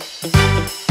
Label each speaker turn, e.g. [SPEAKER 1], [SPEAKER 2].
[SPEAKER 1] ます